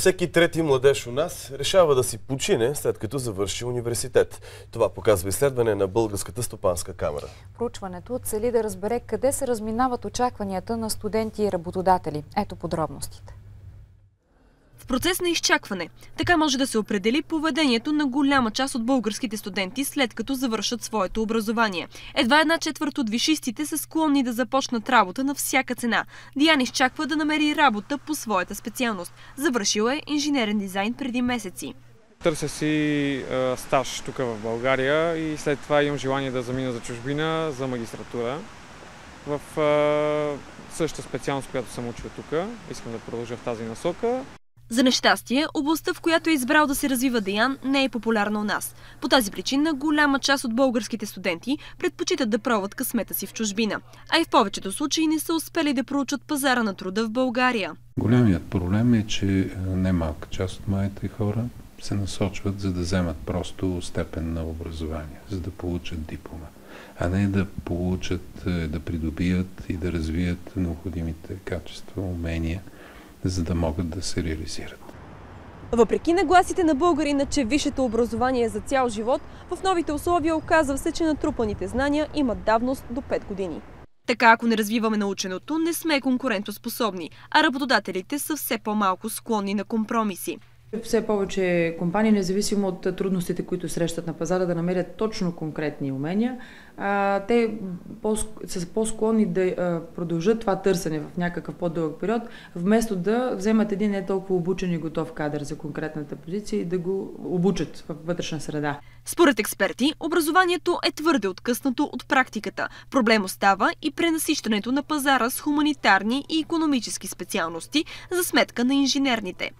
Всеки трети младеж у нас решава да си почине след като завърши университет. Това показва изследване на Българската стопанска камера. Проучването цели да разбере къде се разминават очакванията на студенти и работодатели. Ето подробностите процес на изчакване. Така може да се определи поведението на голяма част от българските студенти след като завършат своето образование. Едва една четвърт от вишистите са склонни да започнат работа на всяка цена. Диан изчаква да намери работа по своята специалност. Завършил е инженерен дизайн преди месеци. Търся си стаж тук в България и след това имам желание да замина за чужбина, за магистратура. В а, същата специалност, която съм учил тук. Искам да продължа в тази насока. За нещастие, областта, в която е избрал да се развива Деян, не е популярна у нас. По тази причина голяма част от българските студенти предпочитат да пробват късмета си в чужбина, а и в повечето случаи не са успели да проучат пазара на труда в България. Големият проблем е, че е, немалка част от моите хора се насочват за да вземат просто степен на образование, за да получат диплома, а не да получат, е, да придобият и да развият необходимите качества, умения – за да могат да се реализират. Въпреки нагласите на българина, че висшето образование е за цял живот, в новите условия оказва се, че натрупаните знания имат давност до 5 години. Така, ако не развиваме наученото, не сме конкурентоспособни, а работодателите са все по-малко склонни на компромиси. Все повече компании, независимо от трудностите, които срещат на пазара, да намерят точно конкретни умения, те са по-склонни да продължат това търсене в някакъв по-дълъг период, вместо да вземат един не толкова обучен и готов кадър за конкретната позиция и да го обучат в вътрешна среда. Според експерти, образованието е твърде откъснато от практиката. Проблем остава и пренасищането на пазара с хуманитарни и економически специалности за сметка на инженерните.